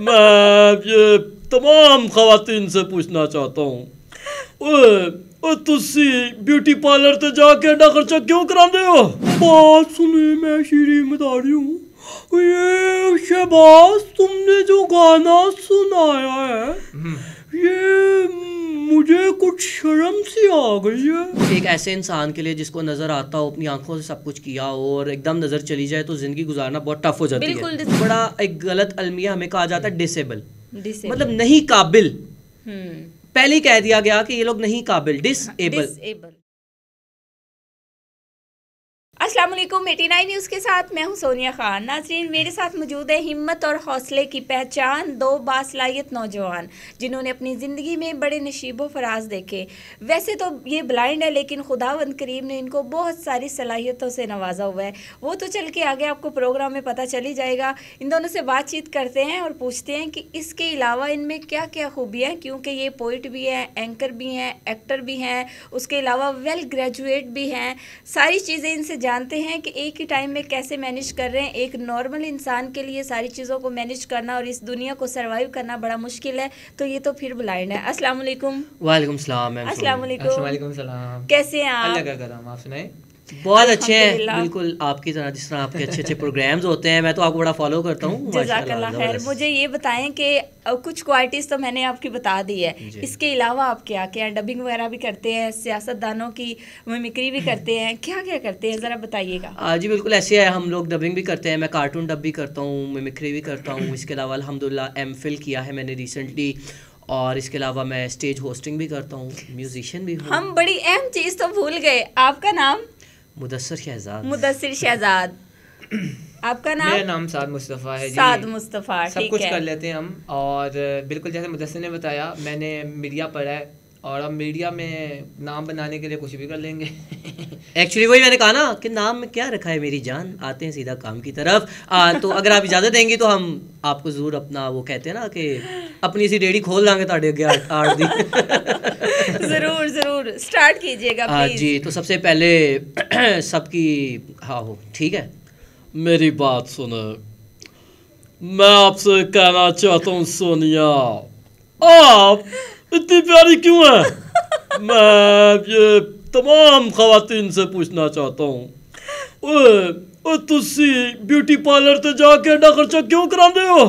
मैं ये तमाम खातन से पूछना चाहता हूँ। तुसी ब्यूटी पार्लर से जाके एडा खर्चा क्यों करांदे हो? बात सुने मैं श्री मदारी हूँ। ये शहबाज तुमने जो गाना सुनाया है ये मुझे कुछ शर्म सी आ गई है। एक ऐसे इंसान के लिए जिसको नज़र आता हो अपनी आँखों से सब कुछ किया हो और एकदम नज़र चली जाए तो ज़िंदगी गुजारना बहुत टफ हो जाती बिल्कुल है बड़ा एक गलत अलमिया हमें कहा जाता है डिसेबल मतलब नहीं काबिल। हम्म। पहले ही कह दिया गया कि ये लोग नहीं काबिल डिसेबल अस्सलाम वालेकुम 89 न्यूज़ के साथ मैं हूँ सोनिया खान। नाजरीन, मेरे साथ मौजूद है हिम्मत और हौसले की पहचान दो बासलाहियत नौजवान, जिन्होंने अपनी ज़िंदगी में बड़े नशीबो फराज देखे। वैसे तो ये ब्लाइंड है, लेकिन खुदावंद करीम ने इनको बहुत सारी सलाहियतों से नवाजा हुआ है। वो तो चल के आगे आपको प्रोग्राम में पता चल जाएगा। इन दोनों से बातचीत करते हैं और पूछते हैं कि इसके अलावा इनमें क्या क्या खूबियाँ हैं, क्योंकि ये पोइट भी हैं एंकर भी हैं एक्टर भी हैं, उसके अलावा वेल ग्रेजुएट भी हैं, सारी चीज़ें इनसे जानते हैं कि एक ही टाइम में कैसे मैनेज कर रहे हैं। एक नॉर्मल इंसान के लिए सारी चीज़ों को मैनेज करना और इस दुनिया को सर्वाइव करना बड़ा मुश्किल है। तो ये तो फिर ब्लाइंड है। अस्सलाम वालेकुम वालेकुम सलाम अस्सलाम वालेकुम वालेकुम कैसे हैं अल्लाह आप का करम आप सुनाए। बहुत अच्छे हैं। बिल्कुल आपकी तरह जिस तरह आपके अच्छे अच्छे प्रोग्राम्स होते हैं मैं तो आपको बड़ा फॉलो करता हूँ। जजाकल्ला खैर। मुझे ये बताएँ कि कुछ क्वालिटीज़ तो मैंने आपकी बता दी है। इसके अलावा आप क्या क्या डबिंग वगैरह भी करते हैं? सियासतदानों की मिमिक्री भी करते हैं? क्या क्या करते हैं? ज़रा बताइएगा। हाँ जी बिल्कुल ऐसे है। हम लोग डबिंग भी करते हैं। मैं कार्टून डब भी करता हूँ मिमिक्री भी करता हूँ। इसके अलावा अल्हम्दुलिल्लाह एम फिल किया है मैंने रिसेंटली और इसके अलावा मैं स्टेज होस्टिंग भी करता हूँ। म्यूजिशियन भी हूँ। हम बड़ी अहम चीज़ तो भूल गए। आपका नाम? मुदस्सर शहजाद। मुदसर शहजाद। आपका नाम? मेरा नाम नाम साद मुस्तफ़ा है साद मुस्तफ़ा सब कुछ है। कर लेते हैं हम और बिल्कुल जैसे मुदसर ने बताया मैंने मीडिया पढ़ा है और अब मीडिया में नाम बनाने के लिए कुछ भी कर लेंगे। एक्चुअली वही मैंने कहा ना कि नाम में क्या रखा है मेरी जान? आते हैं सीधा काम की तरफ़। आ, तो अगर आप इजाज़त देंगे तो हम आपको ज़रूर अपना वो कहते हैं ना कि अपनी सी डेडी खोल दांगे ताड़े अगे आठ आठ दी ज़रूर ज़रूर। स्टार्ट कीजिएगा हाँ जी तो सबसे पहले सबकी हाँ हो ठीक है। मेरी बात सुनो। मैं आपसे कहना चाहता हूँ सोनिया। आप इतनी प्यारी क्यों है? मैं ये तमाम खातन से पूछना चाहता हूँ। तुसी ब्यूटी पार्लर ते जाके एडा खर्चा क्यों करांदे हो?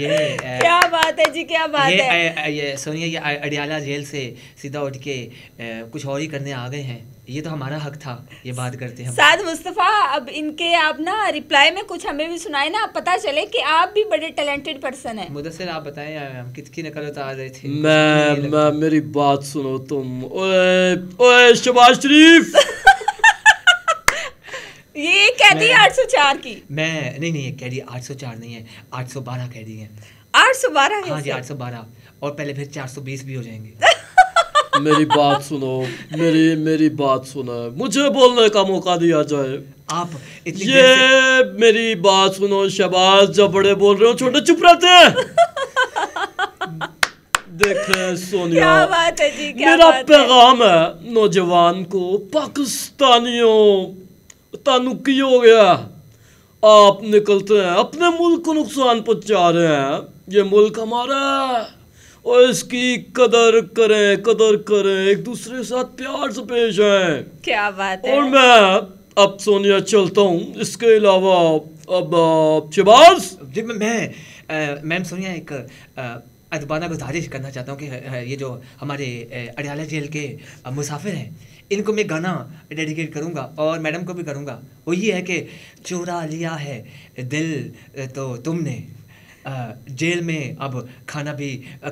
ये अ, क्या बात है जी क्या बात ये है? अ, ये सोनिया ये अडियाला जेल से सीधा उठ के अ, कुछ और ही करने आ गए हैं। ये तो हमारा हक था ये बात करते हैं साद मुस्तफ़ा अब इनके आप ना रिप्लाई में कुछ हमें भी सुनाए ना पता चले कि आप भी बड़े टैलेंटेड पर्सन हैं। मुदस्सिर आप बताएँ हम किसकी नकल उतार रहे थे? मैं मैं मेरी बात सुनो तुम। ओए ओए शबाज शरीफ! ये कह दी आठ सौ चार की। मैं नहीं नहीं कह दी आठ सौ चार नहीं है आठ सौ बारह कह दी है। आठ सौ बारह हाँ जी आठ सौ बारह। और पहले फिर चार सौ बीस भी हो जाएँगे। मेरी बात सुनो मेरी मेरी बात सुनो। मुझे बोलने का मौका दिया जाए। आप इतनी ये मेरी बात सुनो शबाज जब बड़े बोल रहे हो छोटे चुप रहते हैं। देखें सोनिया क्या बात है जी क्या मेरा है। पैगाम है नौजवान को पाकिस्तानियों तानु की हो गया। आप निकलते हैं अपने मुल्क को नुकसान पहुँचा रहे हैं। ये मुल्क हमारा है। और इसकी कदर करें कदर करें। एक दूसरे के साथ प्यार से पेश आए। क्या बात है। और मैं अब सोनिया चलता हूँ। इसके अलावा अब शबाज जी मैं- मैं मैम सोनिया एक अदबाना गुजारिश करना चाहता हूँ कि ये जो हमारे अडियाला जेल के मुसाफिर हैं इनको मैं गाना डेडिकेट करूँगा और मैडम को भी करूँगा। वो ये है कि चोरा लिया है दिल तो तुमने। जेल में अब खाना भी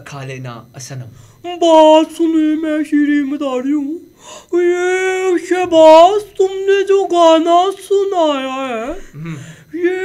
खा लेना सनम बात सुनिए मैं श्री मदारी हूँ। ये शहबाज तुमने जो गाना सुनाया है हम्म, ये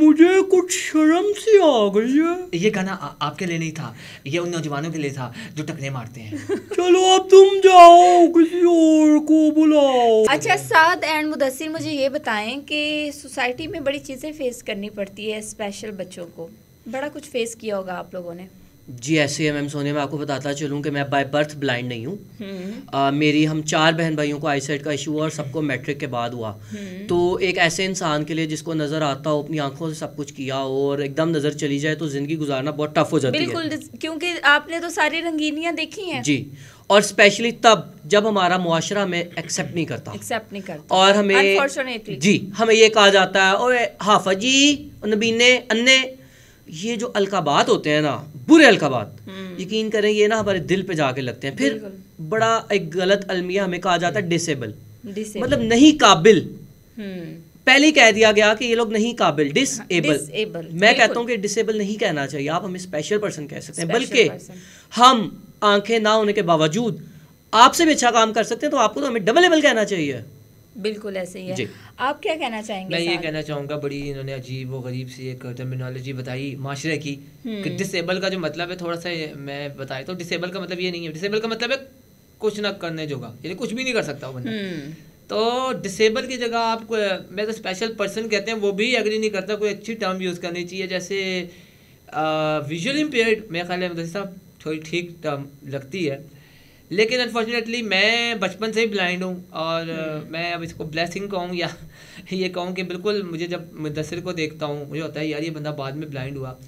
मुझे कुछ शर्म सी आ गई है। ये गाना आ, आपके लिए नहीं था ये उन नौजवानों के लिए था जो टकने मारते हैं। चलो अब तुम जाओ किसी और को बुलाओ। अच्छा साद एंड मुदसर मुझे ये बताएँ कि सोसाइटी में बड़ी चीज़ें फेस करनी पड़ती है स्पेशल बच्चों को। बड़ा कुछ फेस किया होगा आप लोगों ने। जी ऐसे है मैम सोनिया मैं आपको बताता चलूँ कि मैं बाय बर्थ ब्लाइंड नहीं हूँ। हम्म। मेरी हम चार बहन भाइयों को आईसाइट का इशू हुआ और सबको मैट्रिक के बाद हुआ। हम्म। तो एक ऐसे इंसान के लिए जिसको नज़र आता हो अपनी आँखों से सब कुछ किया हो और एकदम नज़र चली जाए तो ज़िंदगी गुजारना बहुत टफ हो जाती है। बिल्कुल क्योंकि आपने तो सारी रंगीनियाँ देखी हैं। जी और स्पेशली तब जब हमारा मुआशरा में एक्सेप्ट नहीं करता। एक्सेप्ट नहीं करता। और हमें जी हमें ये कहा जाता है ओए हाफा जी नबीने अन्ने ये जो अलकाबात होते हैं ना बुरे अलकाबात हम्म। यकीन करें ये ना हमारे दिल पे जाके लगते हैं। फिर बड़ा एक गलत अलमिया हमें कहा जाता है डिसेबल मतलब नहीं काबिल। हम्म। पहले ही कह दिया गया कि ये लोग नहीं काबिल डिसेबल मैं कहता हूँ कि डिसेबल नहीं कहना चाहिए। आप हमें स्पेशल पर्सन कह सकते हैं बल्कि हम आँखें ना होने के बावजूद आपसे भी अच्छा काम कर सकते हैं तो आपको तो हमें डबल एबल कहना चाहिए। बिल्कुल ऐसे ही। है। आप क्या कहना चाहेंगे मैं ये कहना चाहूँगा बड़ी इन्होंने अजीब व गरीब सी एक टर्मिनोलॉजी बताई माशरे की हम्म। कि डिसेबल का जो मतलब है थोड़ा सा मैं बताया तो डिसेबल का मतलब ये नहीं है। डिसेबल का मतलब है कुछ ना करने जोगा यानी कुछ भी नहीं कर सकता वो बंदा। हम्म। तो डिसेबल की जगह आपको मैं तो स्पेशल पर्सन कहते हैं वो भी एग्री नहीं करता कोई अच्छी टर्म यूज़ करनी चाहिए। जैसे विजुअल इम्पेयर्ड मेरे ख्याल है मुदस्सिर साहब थोड़ी ठीक टर्म लगती है। लेकिन अनफॉर्चुनेटली मैं बचपन से ही ब्लाइंड हूँ और मैं अब इसको ब्लेसिंग कहूँ या ये कहूँ कि बिल्कुल मुझे जब मुदसर को देखता हूँ मुझे होता है यार ये बंदा बाद में ब्लाइंड हुआ।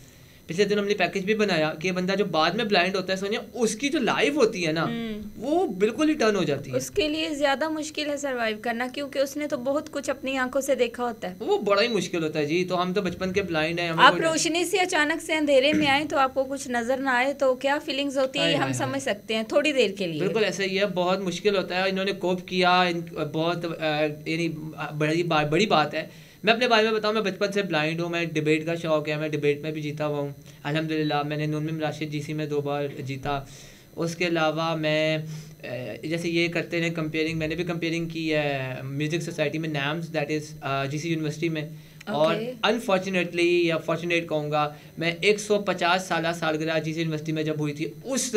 पिछले दिन हमने पैकेज भी बनाया कि बंदा जो बाद में ब्लाइंड होता है सोनिया उसकी जो लाइफ होती है ना हम्म। वो बिल्कुल ही टर्न हो जाती है। उसके लिए ज़्यादा मुश्किल है सरवाइव करना क्योंकि उसने तो बहुत कुछ अपनी आँखों से देखा होता है। वो बड़ा ही मुश्किल होता है जी। तो हम तो बचपन के ब्लाइंड हैं आप रोशनी से अचानक से अंधेरे में आए तो आपको कुछ नज़र ना आए तो क्या फीलिंग्स होती है हम समझ सकते हैं थोड़ी देर के लिए। बिल्कुल ऐसा ही है बहुत मुश्किल होता है इन्होंने कोप किया बहुत यानी बड़ी बड़ी बात है। मैं अपने बारे में बताऊँ मैं बचपन से ब्लाइंड हूँ मैं डिबेट का शौक है मैं डिबेट में भी जीता हुआ हूँ। अल्हम्दुलिल्लाह मैंने नून में राशिद जीसी में दो बार जीता। उसके अलावा मैं जैसे ये करते हैं कंपेयरिंग मैंने भी कंपेयरिंग की है म्यूज़िक सोसाइटी में names that is GC university में। okay. और अनफॉर्चुनेटली या फॉर्चुनेट कहूँगा मैं 150 साल सालगिरह जिस यूनिवर्सिटी में जब हुई थी उस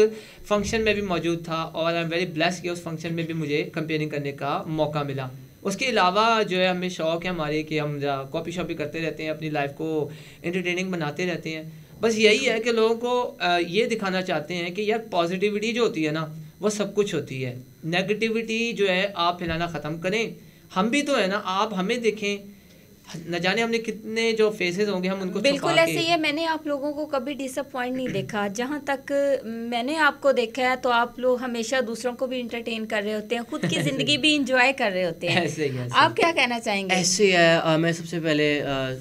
फ़ंक्शन में भी मौजूद था और आई एम वेरी ब्लेस कि उस फ़ंक्शन में भी मुझे कंपेयरिंग करने का मौका मिला। उसके अलावा जो है, हमें शौक है हमारे कि हम कॉपी शॉपी करते रहते हैं, अपनी लाइफ को इंटरटेनिंग बनाते रहते हैं। बस यही है कि लोगों को ये दिखाना चाहते हैं कि यार पॉजिटिविटी जो होती है ना, वो सब कुछ होती है। नेगेटिविटी जो है, आप फैलाना ख़त्म करें। हम भी तो है ना, आप हमें देखें न जाने हमने कितने जो फेसेस होंगे हम उनको बिल्कुल ऐसे ही है मैंने आप लोगों को कभी डिसअपॉइंट नहीं देखा। जहाँ तक मैंने आपको देखा है तो आप लोग हमेशा दूसरों को भी इंटरटेन कर रहे होते हैं खुद की ज़िंदगी भी इंजॉय कर रहे होते हैं। ऐसे ही, आप क्या कहना चाहेंगे? ऐसे है अ, मैं सबसे पहले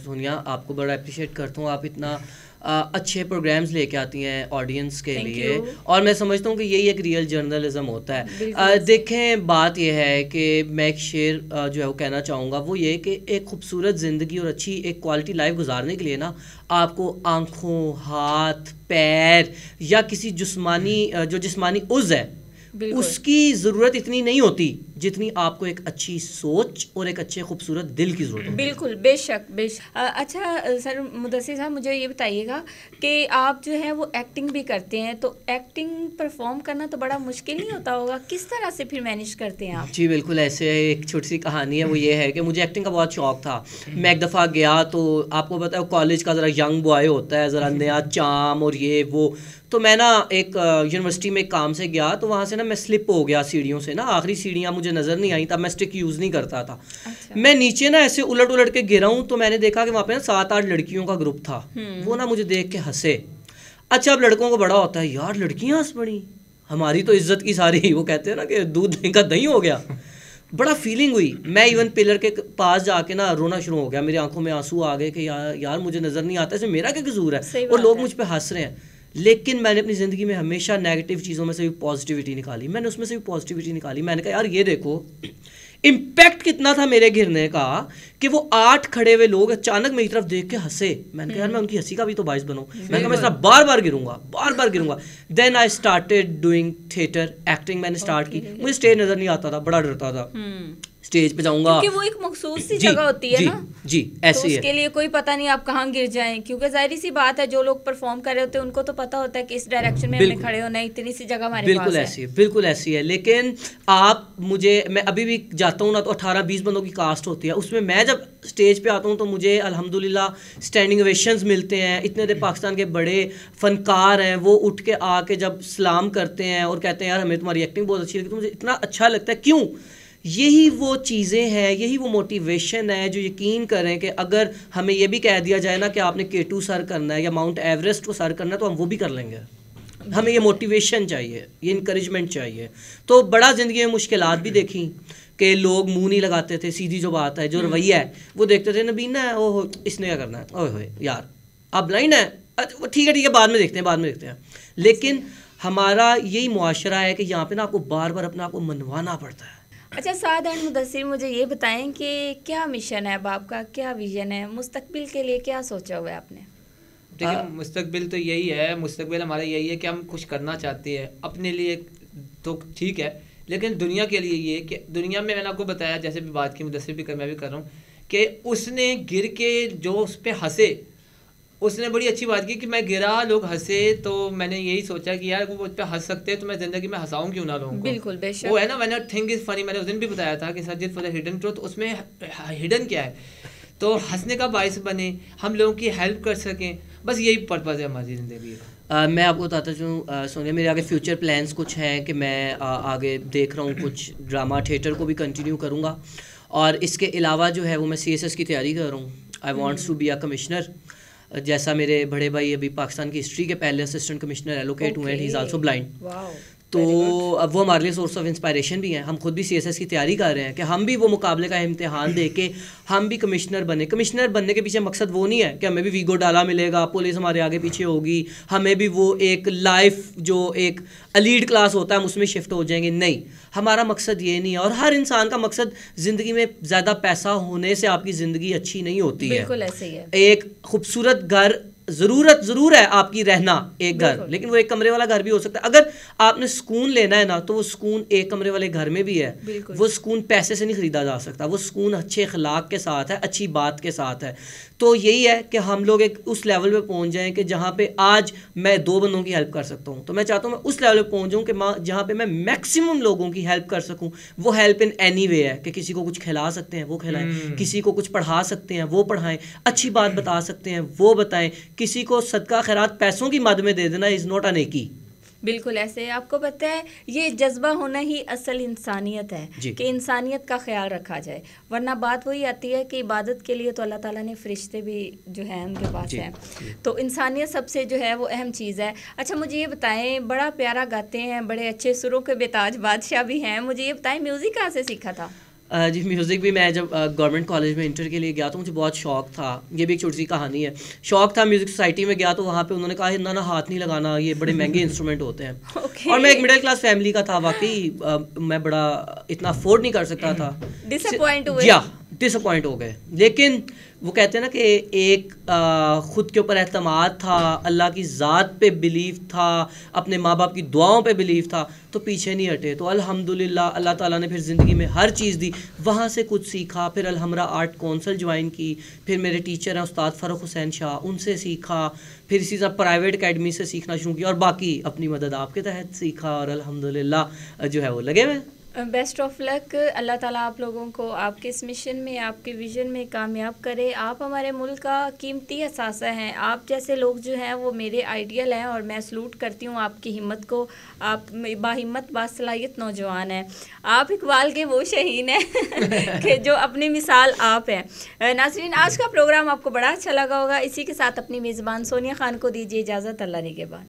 सोनिया आपको बड़ा अप्रिशिएट करता हूँ। आप इतना अ, अच्छे प्रोग्राम्स लेके आती हैं ऑडियंस के Thank लिए। you. और मैं समझता हूँ कि यही एक रियल जर्नलिज्म होता है। ऐसे। देखें बात यह है कि मैं एक शेर जो है वो कहना चाहूँगा वो ये कि एक खूबसूरत ज़िंदगी और अच्छी एक क्वालिटी लाइफ गुजारने के लिए ना आपको आँखों, हाथ, पैर या किसी जिस्मानी जो जिसमानी उज़ है। उसकी ज़रूरत इतनी नहीं होती जितनी आपको एक अच्छी सोच और एक अच्छे खूबसूरत दिल की ज़रूरत होती बिल्कुल बेशक बेशक। अ, अच्छा सर मुदस्सिर साहब मुझे ये बताइएगा कि आप जो है वो एक्टिंग भी करते हैं तो एक्टिंग परफॉर्म करना तो बड़ा मुश्किल नहीं होता होगा? किस तरह से फिर मैनेज करते हैं आप? जी बिल्कुल ऐसे एक छोटी सी कहानी है वो ये है कि मुझे एक्टिंग का बहुत शौक था। मैं एक दफ़ा गया तो आपको पता है कॉलेज का ज़रा यंग बॉय होता है ज़रा नया चाम और ये वो। तो मैं ना एक यूनिवर्सिटी में काम से गया तो वहाँ से ना मैं स्लिप हो गया सीढ़ियों से ना। आखिरी सीढ़ियाँ मुझे नज़र नहीं आई तब मैं स्टिक यूज़ नहीं करता था। अच्छा। मैं नीचे ना ऐसे उलट उलट के गिरा हूँ तो मैंने देखा कि वहाँ पे ना सात आठ लड़कियों का ग्रुप था। हम्म। वो ना मुझे देख के हंसे। अच्छा अब लड़कों को बड़ा होता है यार लड़कियाँ हंस पड़ी। हमारी तो इज़्ज़त की सारी वो कहते हैं ना कि दूध दही का दही हो गया। बड़ा फीलिंग हुई। मैं इवन पिलर के पास जाके ना रोना शुरू हो गया। मेरी आँखों में आँसू आ गए कि यार यार मुझे नज़र नहीं आता। इसमें मेरा क्या कसूर है? और लोग मुझ पे हंस रहे हैं। लेकिन मैंने अपनी ज़िंदगी में हमेशा नेगेटिव चीज़ों में से भी पॉजिटिविटी निकाली। मैंने उसमें से भी पॉजिटिविटी निकाली। मैंने कहा यार ये देखो इम्पैक्ट कितना था मेरे घिरने का कि वो आठ खड़े हुए लोग अचानक मेरी तरफ़ देख के हंसे। मैंने कहा यार मैं उनकी हँसी का भी तो बाइस बनूं। मैंने कहा मैं इस बार बार गिरूँगा बार बार गिरूँगा। Then I started doing theatre acting मैंने स्टार्ट की। मुझे स्टेज नज़र नहीं आता था बड़ा डरता था। हम्म। स्टेज पे जाऊँगा। क्योंकि वो एक मखसूस सी जगह होती है जी, ना। जी तो ऐसी उसके है लिए कोई पता नहीं आप कहाँ गिर जाएँ क्योंकि ज़ाहिर सी बात है जो लोग परफॉर्म कर रहे होते हैं उनको तो पता होता है कि इस डायरेक्शन में हमें खड़े होना है इतनी सी जगह हमारे बिल्कुल पास ऐसी है बिल्कुल ऐसी है। लेकिन आप मुझे मैं अभी भी जाता हूँ ना तो अठारह बीस बंदों की कास्ट होती है। उसमें मैं जब स्टेज पे आता हूँ तो मुझे अल्हम्दुलिल्लाह स्टैंडिंग ओवेशंस मिलते हैं। इतने देर पाकिस्तान के बड़े फनकार हैं वो उठ के आके जब सलाम करते हैं और कहते हैं यार हमें तुम्हारी एक्टिंग बहुत अच्छी लगी। तो मुझे इतना अच्छा लगता है। क्यों? यही वो चीज़ें हैं यही वो मोटिवेशन है जो यकीन करें कि अगर हमें ये भी कह दिया जाए ना कि आपने के टू सर करना है या माउंट एवरेस्ट को सर करना है तो हम वो भी कर लेंगे। हमें ये मोटिवेशन चाहिए ये इनक्रेजमेंट चाहिए। तो बड़ा ज़िंदगी में मुश्किल भी देखी कि लोग मुँह नहीं लगाते थे सीधी जो बात है जो रवैया है वो देखते थे नबीना है ओह इसने क्या करना है? ओह यार आप ब्लाइंड है। ठीक है ठीक है बाद में देखते हैं बाद में देखते हैं। लेकिन हमारा यही मुआशरा है कि यहाँ पे ना आपको बार बार अपने आप को मनवाना पड़ता है। अच्छा साद एंड मुदस्सिर मुझे ये बताएँ कि क्या मिशन है अब आपका? क्या विजन है? मुस्तकबिल के लिए क्या सोचा हुआ है आपने? देखिए मुस्तकबिल तो यही है। मुस्तकबिल हमारा यही है कि हम कुछ करना चाहते हैं। अपने लिए तो ठीक है लेकिन दुनिया के लिए ये कि दुनिया में मैंने आपको बताया जैसे भी बात की मुदसर भी कर मैं भी कर रहा हूँ कि उसने गिर के जो उस पर हंसे उसने बड़ी अच्छी बात की कि मैं गिरा लोग हंसे तो मैंने यही सोचा कि यार वो उस पर हंस सकते हैं तो मैं ज़िंदगी में हंसाऊं क्यों ना लोगों को? बिल्कुल बेशक। वो है ना मैंने थिंक इज़ फनी मैंने उस दिन भी बताया था कि search for the hidden truth उसमें हिडन क्या है? तो हंसने का बायस बने हम लोगों की हेल्प कर सकें बस यही पर्पज़ है हमारी ज़िंदगी का। आ, मैं आपको बताता चूँ सोनिया मेरे आगे फ्यूचर प्लान्स कुछ हैं कि मैं आ, आगे देख रहा हूँ कुछ ड्रामा थिएटर को भी कंटिन्यू करूँगा। और इसके अलावा जो है वो मैं सी की तैयारी कर रहा हूँ। I wants to be a commissioner जैसा मेरे बड़े भाई अभी पाकिस्तान की हिस्ट्री के पहले असिस्टेंट कमिश्नर एलोकेट हुए हैं ही इज़ आल्सो ब्लाइंड तो अब वो हमारे लिए सोर्स ऑफ़ इंस्पायरेशन भी हैं। हम खुद भी सीएसएस की तैयारी कर रहे हैं कि हम भी वो मुकाबले का इम्तिहान दे के हम भी कमिश्नर बने। कमिश्नर बनने के पीछे मकसद वो नहीं है कि हमें भी वीगो डाला मिलेगा पुलिस हमारे आगे पीछे होगी हमें भी वो एक लाइफ जो एक अलीड क्लास होता है हम उसमें शिफ्ट हो जाएँगे। नहीं हमारा मकसद ये नहीं है। और हर इंसान का मकसद ज़िंदगी में ज़्यादा पैसा होने से आपकी ज़िंदगी अच्छी नहीं होती है। बिल्कुल ऐसे ही है। एक खूबसूरत घर ज़रूरत ज़रूर है आपकी रहना एक घर लेकिन वो एक कमरे वाला घर भी हो सकता है। अगर आपने सुकून लेना है ना तो वो सुकून एक कमरे वाले घर में भी है। वो सुकून पैसे से नहीं खरीदा जा सकता। वो सुकून अच्छे अखलाक के साथ है अच्छी बात के साथ है। तो यही है कि हम लोग एक उस लेवल पे पहुँच जाएँ कि जहाँ पे आज मैं दो बंदों की हेल्प कर सकता हूँ। तो मैं चाहता हूँ मैं उस लेवल पे पहुँच जाऊँ कि जहाँ पे मैं मैक्सिमम लोगों की हेल्प कर सकूँ। वो हेल्प इन एनी वे है कि किसी को कुछ खिला सकते हैं वो खिलाएँ। किसी को कुछ पढ़ा सकते हैं वो पढ़ाएँ। अच्छी बात बता सकते हैं वो बताएँ। किसी को सदका खैरात पैसों की मद में दे देना इज़ नॉट अ नेकी बिल्कुल ऐसे आपको पता है ये जज्बा होना ही असल इंसानियत है कि इंसानियत का ख्याल रखा जाए। वरना बात वही आती है कि इबादत के लिए तो अल्लाह ताला ने फरिश्ते भी जो हैं उनके पास हैं। तो इंसानियत सबसे जो है वो अहम चीज़ है। अच्छा मुझे ये बताएँ बड़ा प्यारा गाते हैं बड़े अच्छे सुरों के बेताज बादशाह भी हैं। मुझे ये बताएँ म्यूज़िक कहाँ से सीखा था? जी म्यूज़िक भी मैं जब गवर्नमेंट कॉलेज में इंटर के लिए गया तो मुझे बहुत शौक था। ये भी एक छोटी सी कहानी है। शौक था म्यूज़िक सोसाइटी में गया तो वहाँ पे उन्होंने कहा इतना ना हाथ नहीं लगाना ये बड़े महँगे इंस्ट्रूमेंट होते हैं। Okay. और मैं एक मिडिल क्लास फैमिली का था वाकई मैं बड़ा इतना अफोर्ड नहीं कर सकता था। डिसअपॉइंट हुए? डिसअपॉइंट हो गए। लेकिन वो कहते हैं ना कि एक आ, खुद के ऊपर एतमाद था अल्लाह की ज़ात पे बिलीव था अपने माँ बाप की दुआओं पे बिलीव था तो पीछे नहीं हटे। तो अल्हम्दुलिल्लाह अल्लाह ताला ने फिर ज़िंदगी में हर चीज़ दी। वहाँ से कुछ सीखा फिर अलहमरा आर्ट कौंसल ज्वाइन की फिर मेरे टीचर हैं उस्ताद फ़रुख हुसैन शाह उनसे सीखा फिर इसी तरह प्राइवेट अकेडमी से सीखना शुरू किया और बाकी अपनी मदद आपके तहत सीखा और अल्हम्दुलिल्लाह जो है वो लगे हुए। बेस्ट ऑफ़ लक अल्लाह ताला आप लोगों को आपके इस मिशन में, आपके विजन में कामयाब करे। आप हमारे मुल्क का कीमती असासा हैं। आप जैसे लोग जो हैं, वो मेरे आइडियल हैं और मैं सलूट करती हूँ आपकी हिम्मत को। आप बाहिम्मत, बासलाहियत नौजवान हैं। आप इकबाल के वो शहीन हैं कि जो अपनी मिसाल आप हैं। नाजरीन, आज का प्रोग्राम आपको बड़ा अच्छा लगा होगा। इसी के साथ अपनी मेज़बान सोनिया खान को दीजिए इजाज़त। अल्लाह ने के बाद।